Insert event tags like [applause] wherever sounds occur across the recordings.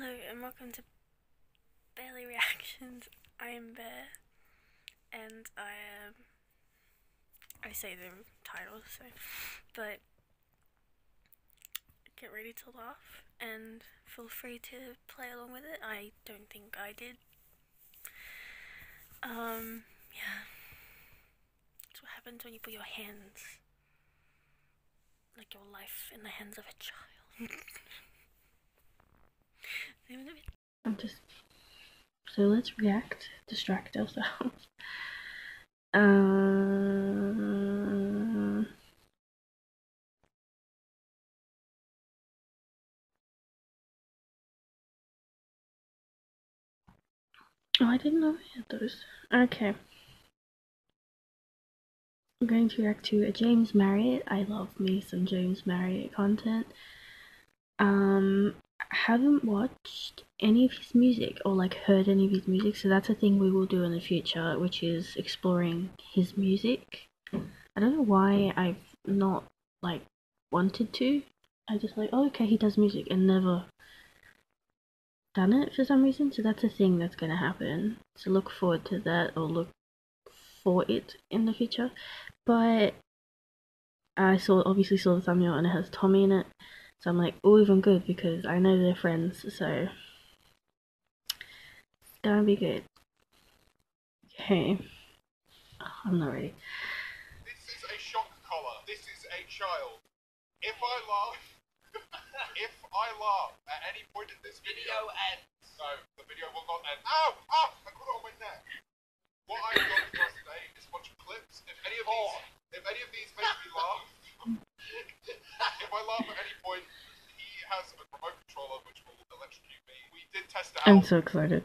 Hello and welcome to Bearly Reactions. [laughs] I am Bear and I am. I say the title, so. But get ready to laugh and feel free to play along with it. I don't think I did. Um, yeah. That's what happens when you put your hands, like your life, in the hands of a child. [laughs] I'm just so let's react, distract ourselves. Um, [laughs] oh, I didn't know we had those. Okay. I'm going to react to a James Marriott. I love me some James Marriott content. Um, haven't watched any of his music or like heard any of his music, so that's a thing we will do in the future, which is exploring his music. I don't know why I've not like wanted to. I just like, oh okay, he does music and never done it for some reason. So that's a thing that's gonna happen. So look forward to that or look for it in the future. But I saw obviously saw the thumbnail and it has Tommy in it. So I'm like, oh, even good because I know they're friends, so it's gonna be good. Okay, oh, I'm not ready. This is a shock collar. This is a child. If I laugh, [laughs] if I laugh at any point in this video, Video ends. no, the video will not end. Ow! Ow! I got it on my neck. What I've got for us today is a bunch of clips. If any of these, if any of these make me laugh, if I laugh at any point, he has a remote controller which will electrocute me. We did test it out. I'm so excited.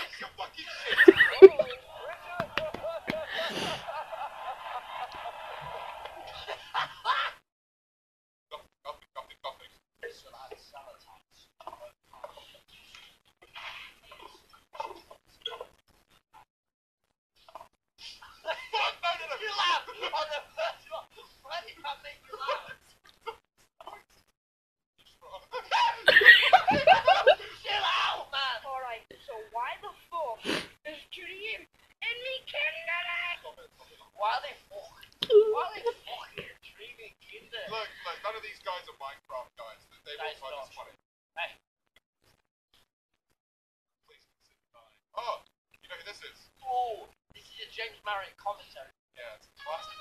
James Marriott commentary. Yeah, it's classic.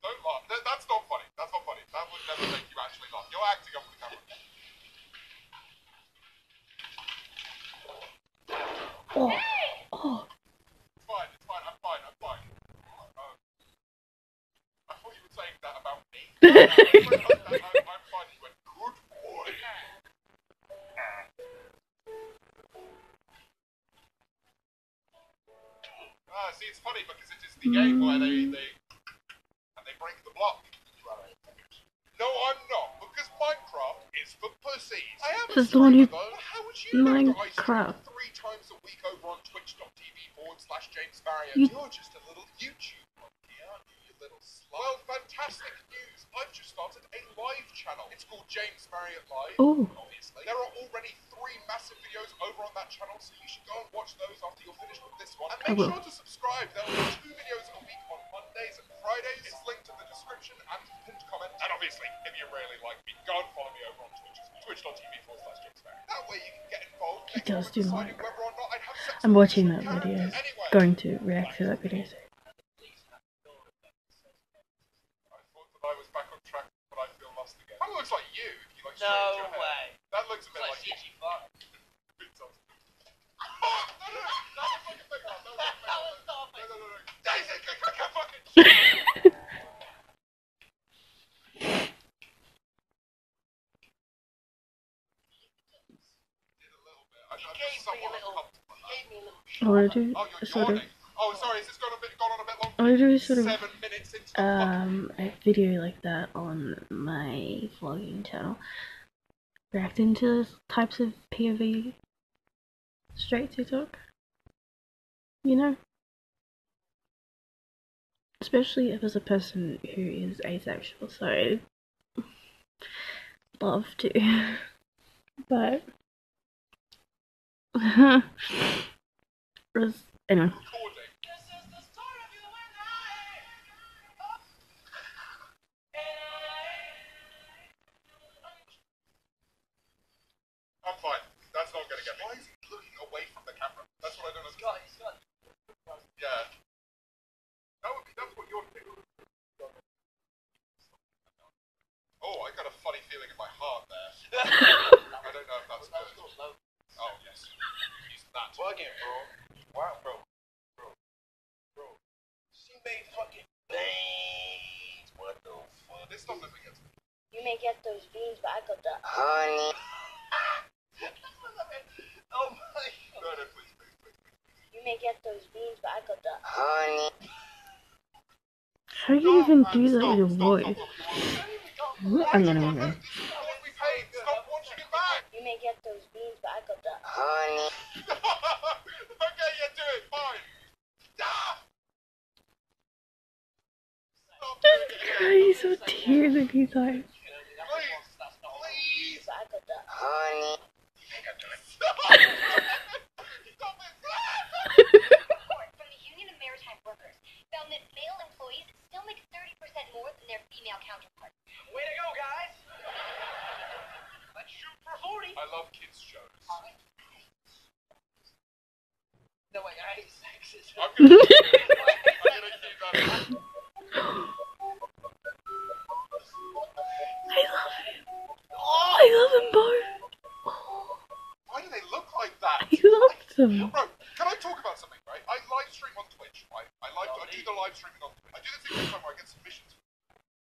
Don't laugh. That, that's not funny. That's not funny. That would never make you actually laugh. You're acting up for the camera. Oh, oh, It's fine. It's fine. I'm fine. I'm fine. Um, I thought you were saying that about me. I'm, I'm, I'm fine. You went, good boy. Ah, see, it's funny because it is the game where they hmm. they and they break the block. No, I'm not because Minecraft is for pussies. I am a one who- streamer, though. How would you know I Minecraft. three times a week over on Twitch.tv forward slash James Barrier? You- You're just a little YouTube monkey, aren't you, you little slut? Well, fantastic news! I've just started a live channel. It's called James Marriott Live. oh, Obviously, there are already three massive videos over on that channel, so you should go and watch those after you're finished with this one. And make sure to I'm watching that video. Going to react to that video. soon. I thought that I was back on track, but I feel lost again. That looks like you. if You like No straighten your hair. way. That looks a It's bit like like you. CG fuck. Big time. Oh, no, no, no, that was like a fake one. That was a fake That one. was not No, fake. no, no, no. Daisy, I can't- I can't fucking Did a little bit. I, You I'm gave me just somewhat a little- uncomfortable. gave me a little I want to do Oh, sort of. Oh, sorry, is this gone a bit, gone on a bit long? I want to do sort of Seven minutes into the fucking um a video like that on my vlogging channel, reacting to types of POV straight TikTok. You know, especially if it's a person who is asexual. So [laughs] love to, [laughs] but was [laughs] anyway. Fuck? This stuff never. You may get those beans, but I got the Honey. [laughs] oh my No, no, please, please, please. please. You may get those beans, but I got the Honey. How do you even do that with your voice? Stop, stop, I'm gonna go. This is what we paid. Stop watching it back. You may get those beans, but I got the Honey. okay, yeah, do it. Fine. Ah! Stop doing it. Cries with tears in his eyes. Please. Please. but I got the Honey. Stop. Stop it. report from the Union of Maritime Workers found that male employees still make 30% more than their female counterparts. Way to go, guys. Let's shoot for 40. I love kids shows. No, wait, I hate sexist. Them. Bro, can I talk about something, right? I live stream on Twitch, right? I live, I do the live streaming on Twitch. I do the thing every time where I get submissions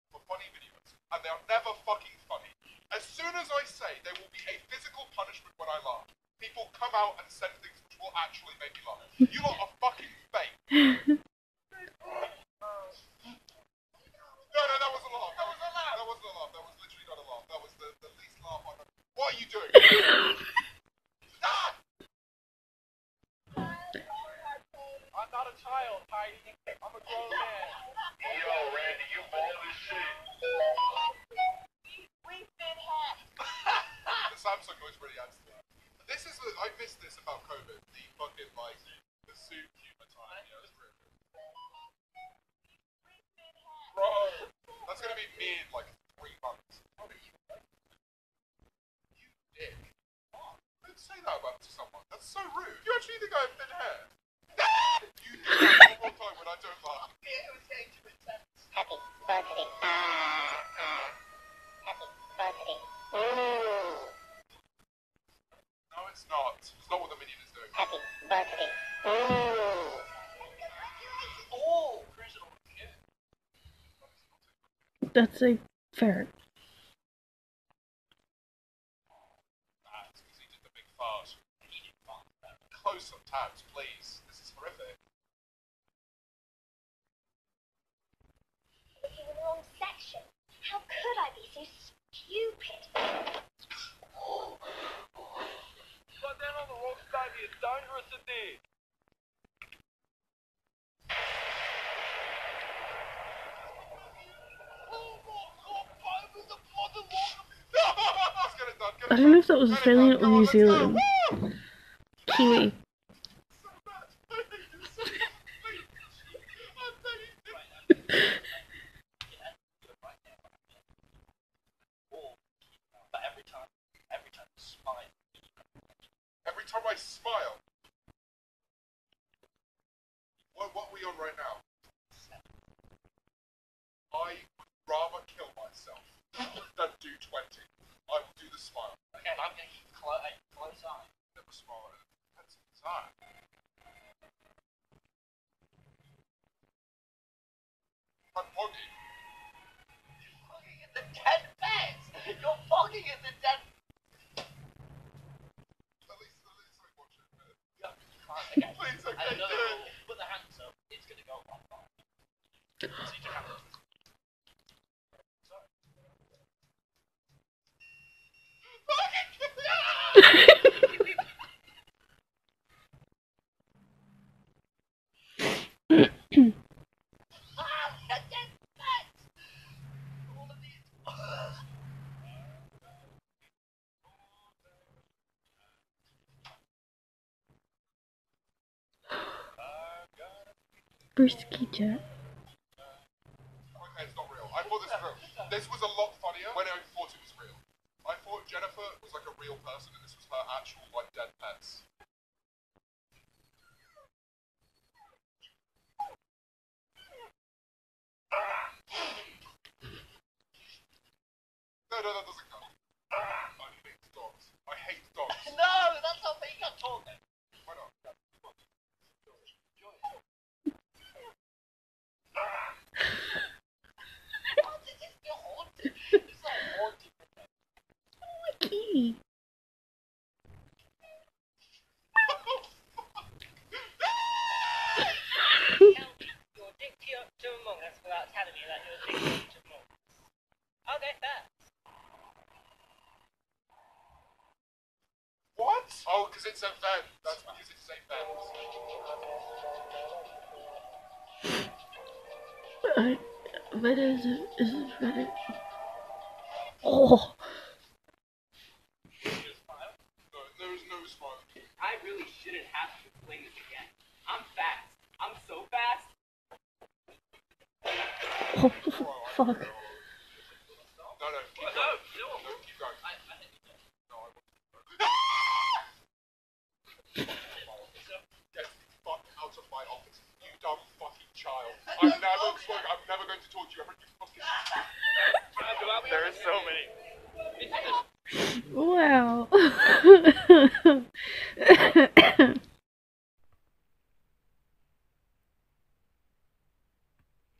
for funny videos, and they are never fucking funny. As soon as I say there will be a physical punishment when I laugh, people come out and send things which will actually make me laugh. You lot are fucking fake. No, no, that was a laugh. That was a laugh. That wasn't a laugh. That was literally not a laugh. That was the, the least laugh I've ever. What are you doing? ah! I'm not a child, Heidi. I'm a grown man. Yo, Randy, you bald as shit. We've been hacked. the Samsung noise really adds to that. This is the, I missed this about COVID. The fucking like the soup humor time. Yeah, it's real. Bro, that's gonna be me in like three months. You dick. Don't say that about to someone. That's so rude. You actually think I have thin hair? you do that one more time when Don't laugh. It was too intense. Happy birthday. Happy birthday. No, it's not. It's not what the minion is doing. Happy birthday. Oh, oh. That's a ferret. Ah, it's 'cause he did the big fart. He did fart. Close up tabs, please. This is horrific. Looking in the wrong section. How could I be so stupid? Got down on the wrong. Dangerous indeed. Let's get it done. Get it I don't know if that was Australian or New. Zealand. Kiwi. But every time, every time you smile, Every time I smile. What, what are we on right now? I would rather kill myself than do 20. I will do the smile. okay, I'm gonna keep close, close eye. Never smile at a pencil time. I'm foggy. You're fucking in the dead beds. You're fucking in the dead. At least, at least I watch it. Yeah, you can't Okay. Please, okay, And another do it. rule, put the hands up, it's gonna go like that. So you just have to Brisky jet. Okay, it's not real. I thought this was real. This was a lot funnier when I thought it was real. I thought Jennifer was like a real person and this was her actual like dead pets. No, no, that doesn't count. I hate dogs. I hate dogs. No, that's not me. You can't talk then. Why not? What? This is still haunted. It's not haunted. Kitty. Your dick to, your, to Among Us without telling me that you're addicted to Among Us. Okay, fair. What? Because it's a vent. That's because it's a vent. I, but is it, is it better? Oh, there is no smile. I really shouldn't have to explain this again. I'm fast. I'm so fast. oh [laughs] fuck. No, no, keep No, going. no. No, keep going. I, I think you did. No, I won't. Get the fuck out of my office, you dumb fucking child. I'm never, look, I'm never going to talk to you ever. You fucking. [laughs] There is so many. Wow.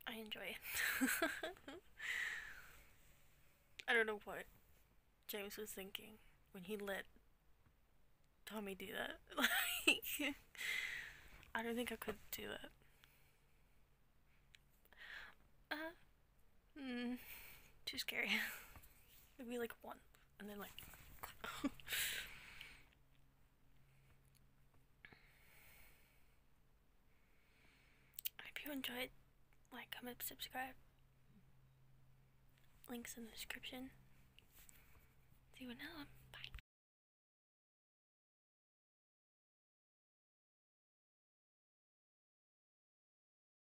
I enjoy it. [laughs] I don't know what James was thinking when he let Tommy do that. [laughs] Like, I don't think I could do that. Mm, too scary. [laughs] Maybe like one, and then like. [laughs] I hope you enjoyed. Like, comment, subscribe. Links in the description. See you now.